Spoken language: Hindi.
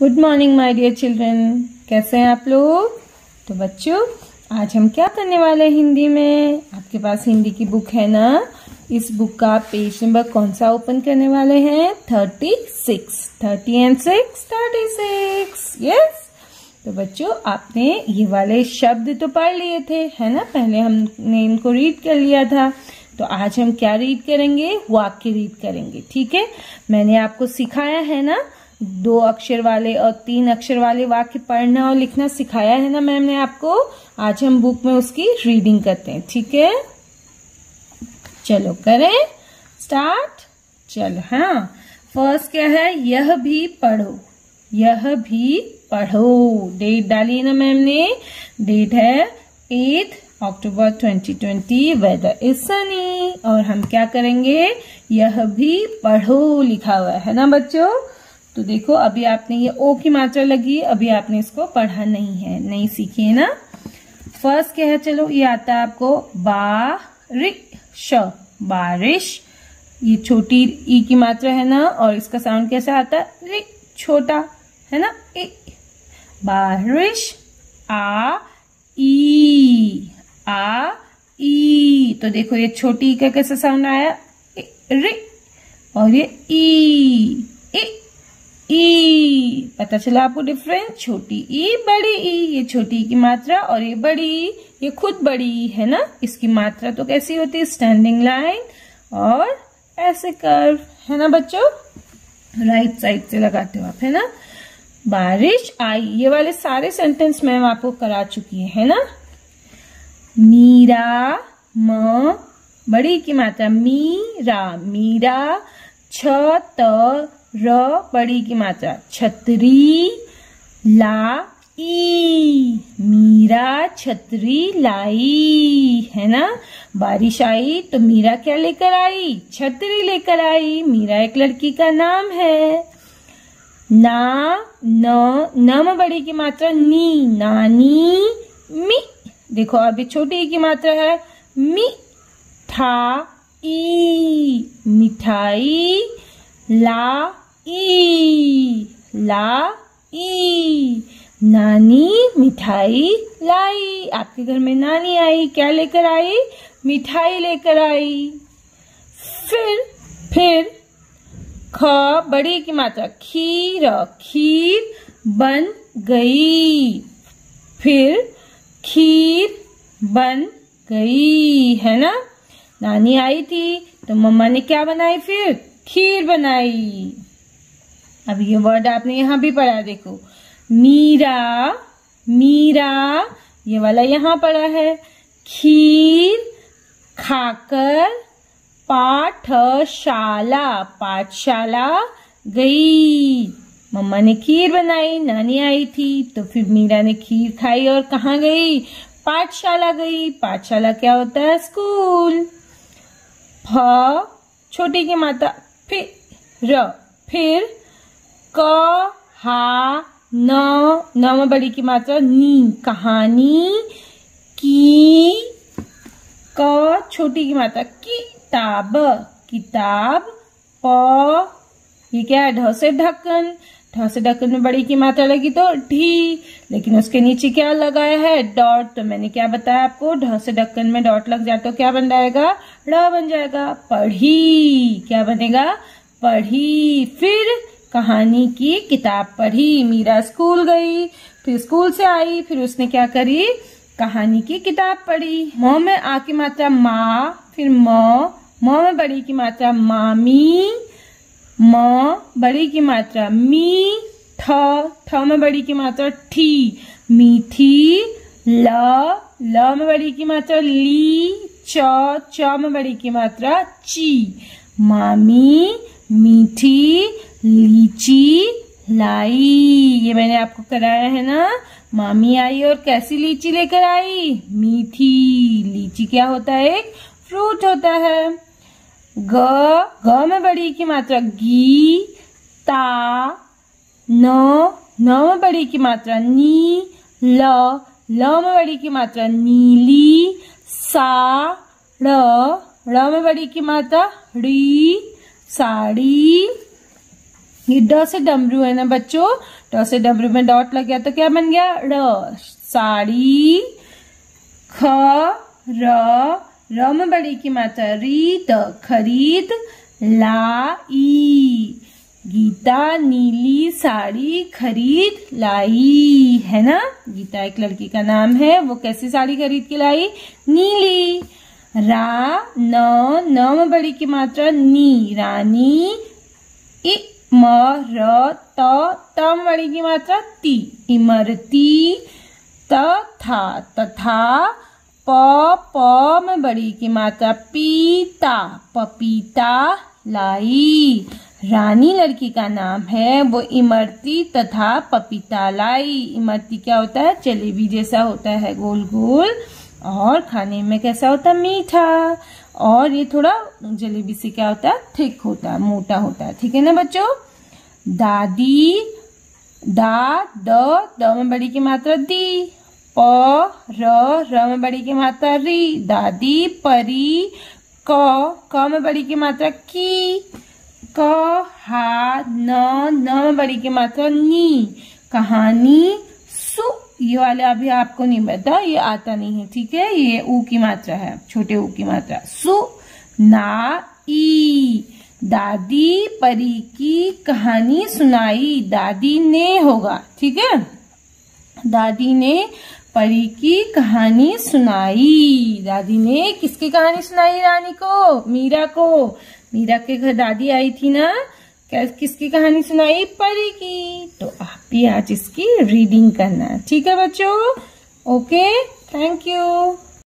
Good morning my dear children कैसे हैं आप लोग? तो बच्चों, आज हम क्या करने वाले हैं हिंदी में? आपके पास हिंदी की बुक है ना? इस बुक का पेज नंबर कौन सा ओपन करने वाले हैं? Thirty six thirty and six thirty six yes तो बच्चों, आपने ये वाले शब्द तो पढ़ लिए थे, है ना? पहले हमने इनको रीड कर लिया था। तो आज हम क्या रीड करेंगे? वाक्य रीड करेंगे, ठीक है? मैंने आपको सिखाया है ना दो अक्षर वाले और तीन अक्षर वाले वाक्य पढ़ना और लिखना सिखाया है ना मैम ने आपको? आज हम बुक में उसकी रीडिंग करते हैं, ठीक है? चलो, करें? स्टार्ट चलो हाँ। फ़र्स्ट क्या है? यह भी पढ़ो। यह भी पढ़ो। डेट डाली ना मैम ने? डेट है eight October 2020 weather is sunny और हम क्या करेंगे? यह भी पढ़ो, लिखा हुआ है ना बच्चों? तो देखो, अभी आपने ये ओ की मात्रा लगी, अभी आपने इसको पढ़ा नहीं है, नहीं सीखी है ना? फ़र्स्ट क्या है, चलो, ये आता है आपको, बारिश बारिश। ये छोटी ई की मात्रा है ना, और इसका साउंड कैसा आता है? रि, छोटा, है ना? ए बारिश, आ, ई आ, ई। तो देखो, ये छोटी ई का कैसा साउंड आया? रि, और ये ई। पता चला आपको डिफरेंस छोटी ई बड़ी ई ये छोटी की मात्रा और ये बड़ी ये खुद बड़ी है ना? इसकी मात्रा तो कैसी होती है? स्टैंडिंग लाइन और ऐसे कर्व है ना बच्चों? राइट साइड से लगाते हो आप, है ना? बारिश आई। ये वाले सारे सेंटेंस मैम आपको करा चुकी है ना? मीरा, म, बड़ी की मात्रा। मीरा मीरा, छ र बड़ी की मात्रा, छतरी, ला, ई। मीरा, छतरी, लाई, है ना? बारिश आई तो मीरा क्या लेकर आई? छतरी लेकर आई। मीरा एक लड़की का नाम है। ना, न, नम बड़ी की मात्रा, नी, नानी, मी। देखो, अभी छोटी की मात्रा है। मी, ठा, ई। मिठाई, ला ई, ला, ई। नानी, मिठाई लाई। आपके घर में नानी आई, क्या लेकर आई? मिठाई लेकर आई। फिर फिर, ख, बड़ी की मात्रा, खीर खीर बन गई। फिर, खीर बन गई, है ना? नानी आई थी तो मम्मा ने क्या बनाई फिर? खीर बनाई। अब ये वर्ड आपने यहाँ भी पढ़ा, देखो। मीरा मीरा, ये वाला यहाँ पढ़ा है। खीर, खाकर, पाठशाला पाठशाला गई। मम्मा ने खीर बनाई, नानी आई थी तो फिर मीरा ने खीर खाई और कहा गई? पाठशाला गई। पाठशाला क्या होता है? स्कूल। फ, छोटी की माता फिर र, फिर क, हा, न न में बड़ी की मात्रा, नी, कहानी, की, क, छोटी की मात्रा, किताब किताब, प, ये क्या है, ढ से ढक्कन, ढ से ढक्कन में बड़ी की मात्रा लगी तो ढी, लेकिन उसके नीचे क्या लगाया है, डॉट तो मैंने क्या बताया आपको, ढ से ढक्कन में डॉट लग जाए तो क्या बन जाएगा, ड़ बन जाएगा, पढ़ी, क्या बनेगा, पढ़ी, फिर कहानी की किताब पढ़ी मीरा स्कूल गई। फिर स्कूल से आई, फिर उसने क्या करी? कहानी की किताब पढ़ी। म में आ की मात्रा माँ, फिर म। म में बड़ी की मात्रा मामी। म बड़ी की मात्रा मी। ठ। ठ में बड़ी की मात्रा ठी। मीठी। ल। ल में बड़ी की मात्रा ली। च। च में बड़ी की मात्रा ची। मामी। मीठी। लीची लाई। ये मैंने आपको कराया है ना। मामी आई और कैसी लीची लेकर आई? मीठी। लीची क्या होता है? एक फ्रूट होता है। ग ग में बड़ी की मात्रा। गी, ता, न न में बड़ी की मात्रा। नी, ल ल में बड़ी की मात्रा। नीली, सा ड़ ड़ में बड़ी की मात्रा। री, साड़ी ये ड से डमरू है ना बच्चों? ड से डमरू में डॉट लग गया तो क्या बन गया? ड साड़ी, ख, र र में बड़ी की मात्रा। रीत, खरीद लाई गीता, नीली साड़ी, खरीद, लाई। है ना? गीता एक लड़की का नाम है, वो कैसी साड़ी खरीद के लाई? नीली। रा, न न में बड़ी की मात्रा। नी, रानी म, र, त त बड़ी की मात्रा ती। इमरती, त, था। तथा, प प में बड़ी की मात्रा पीता। पपीता, लाई। रानी लड़की का नाम है, वो इमरती तथा पपीता लाई। इमरती क्या होता है? जलेबी जैसा होता है गोल गोल और खाने में कैसा होता है? मीठा। और ये थोड़ा जलेबी से क्या होता है? थिक होता है, मोटा होता है। ठीक है ना बच्चों? दादी, दा, द द में बड़ी की मात्रा, दी। प, र र में बड़ी की मात्रा, री। दादी, परी, क क में बड़ी की मात्रा, की। क, हा, न न में बड़ी की मात्रा, नी। कहानी ये वाले अभी आपको नहीं बता ये आता नहीं है, ठीक है? ये ऊ की मात्रा है, छोटे ऊ की मात्रा। सु, ना, ई, दादी, परी की कहानी सुनाई। दादी ने होगा, ठीक है? दादी ने परी की कहानी सुनाई। दादी ने किसकी कहानी सुनाई, रानी को? मीरा को। मीरा के घर दादी आई थी ना किसकी कहानी सुनाई परी की तो आप भी आज इसकी रीडिंग करना, ठीक है बच्चों? Okay thank you